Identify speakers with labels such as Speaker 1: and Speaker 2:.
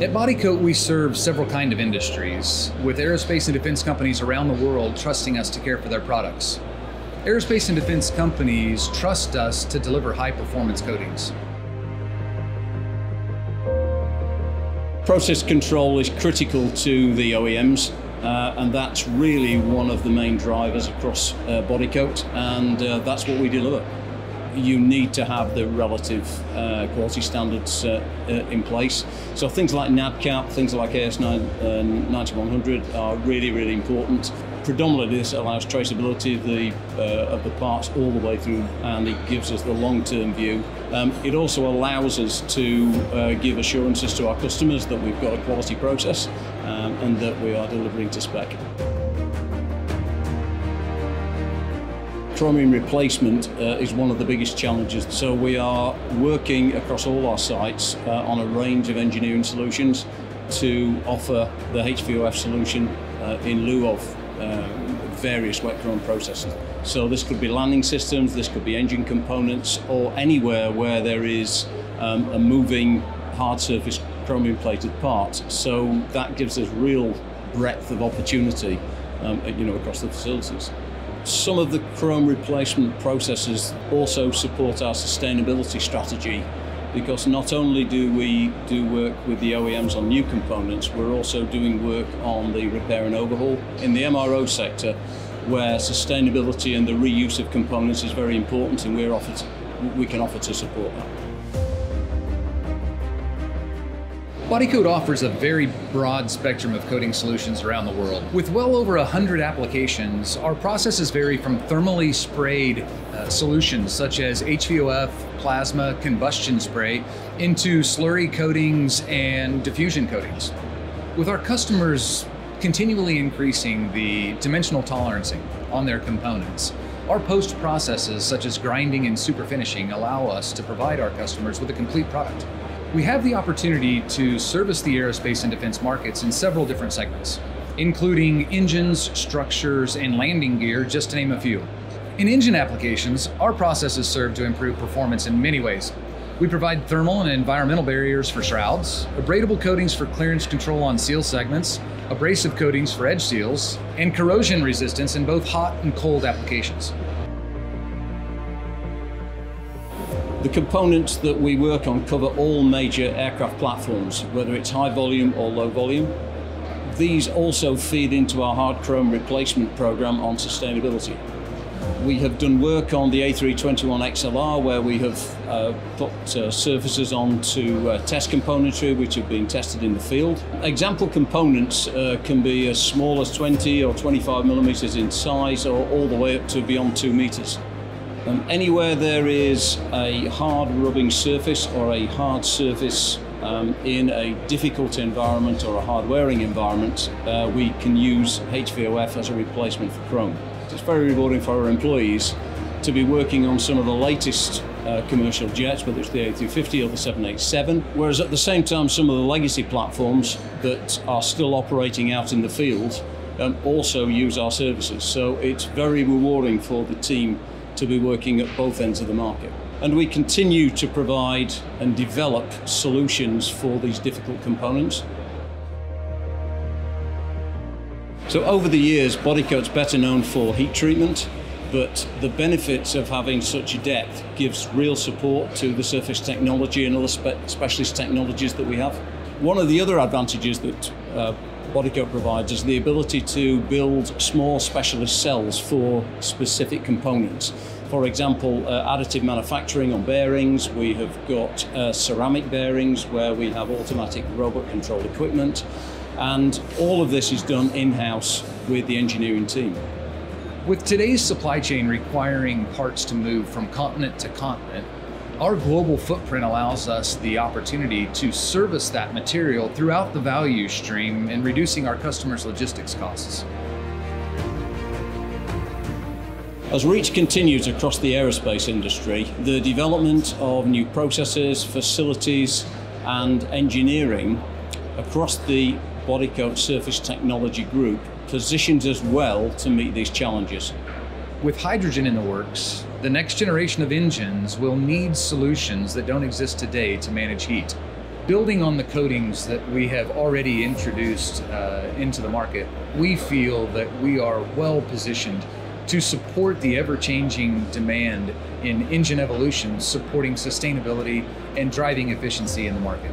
Speaker 1: At Bodycote, we serve several kind of industries, with aerospace and defense companies around the world trusting us to care for their products. Aerospace and defense companies trust us to deliver high performance coatings.
Speaker 2: Process control is critical to the OEMs, uh, and that's really one of the main drivers across uh, Bodycote, and uh, that's what we deliver. You need to have the relative uh, quality standards uh, uh, in place. So things like NADCAP, things like AS9100 are really, really important predominantly this allows traceability of the, uh, of the parts all the way through and it gives us the long-term view. Um, it also allows us to uh, give assurances to our customers that we've got a quality process um, and that we are delivering to spec. Chromium replacement uh, is one of the biggest challenges. So we are working across all our sites uh, on a range of engineering solutions to offer the HVOF solution uh, in lieu of uh, various wet chrome processes. So this could be landing systems, this could be engine components, or anywhere where there is um, a moving hard surface chromium plated part. So that gives us real breadth of opportunity um, you know, across the facilities. Some of the chrome replacement processes also support our sustainability strategy because not only do we do work with the OEMs on new components, we're also doing work on the repair and overhaul. In the MRO sector, where sustainability and the reuse of components is very important and we're offered, we can offer to support that.
Speaker 1: Bodycote offers a very broad spectrum of coating solutions around the world. With well over 100 applications, our processes vary from thermally sprayed uh, solutions such as HVOF, plasma, combustion spray, into slurry coatings and diffusion coatings. With our customers continually increasing the dimensional tolerancing on their components, our post processes such as grinding and super finishing allow us to provide our customers with a complete product. We have the opportunity to service the aerospace and defense markets in several different segments, including engines, structures, and landing gear, just to name a few. In engine applications, our processes serve to improve performance in many ways. We provide thermal and environmental barriers for shrouds, abradable coatings for clearance control on seal segments, abrasive coatings for edge seals, and corrosion resistance in both hot and cold applications.
Speaker 2: The components that we work on cover all major aircraft platforms, whether it's high volume or low volume. These also feed into our hard chrome replacement program on sustainability. We have done work on the A321XLR where we have uh, put uh, surfaces onto uh, test componentry which have been tested in the field. Example components uh, can be as small as 20 or 25 millimeters in size or all the way up to beyond 2 meters. Um, anywhere there is a hard rubbing surface or a hard surface um, in a difficult environment or a hard wearing environment, uh, we can use HVOF as a replacement for chrome. It's very rewarding for our employees to be working on some of the latest uh, commercial jets, whether it's the A350 or the 787, whereas at the same time some of the legacy platforms that are still operating out in the field um, also use our services. So it's very rewarding for the team to be working at both ends of the market. And we continue to provide and develop solutions for these difficult components. So over the years, Bodycote's better known for heat treatment, but the benefits of having such a depth gives real support to the surface technology and other spe specialist technologies that we have. One of the other advantages that uh, Bodycote provides is the ability to build small specialist cells for specific components. For example, uh, additive manufacturing on bearings, we have got uh, ceramic bearings where we have automatic robot controlled equipment, and all of this is done in-house with the engineering team.
Speaker 1: With today's supply chain requiring parts to move from continent to continent, our global footprint allows us the opportunity to service that material throughout the value stream and reducing our customers' logistics costs.
Speaker 2: As reach continues across the aerospace industry, the development of new processes, facilities, and engineering across the Bodycote Surface Technology Group positions us well to meet these challenges.
Speaker 1: With hydrogen in the works, the next generation of engines will need solutions that don't exist today to manage heat. building on the coatings that we have already introduced uh, into the market, we feel that we are well positioned to support the ever changing demand in engine evolution, supporting sustainability and driving efficiency in the market.